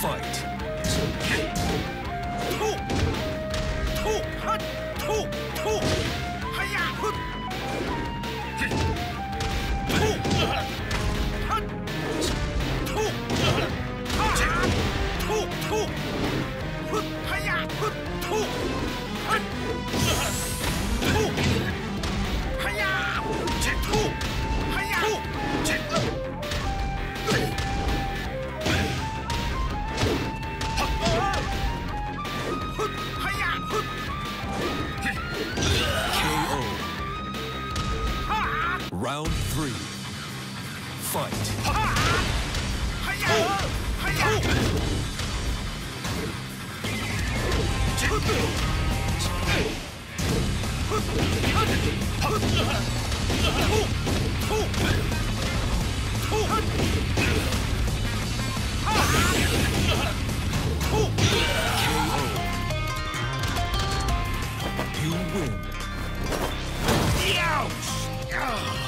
Fight. Round three. Fight. KO. You win. Ah.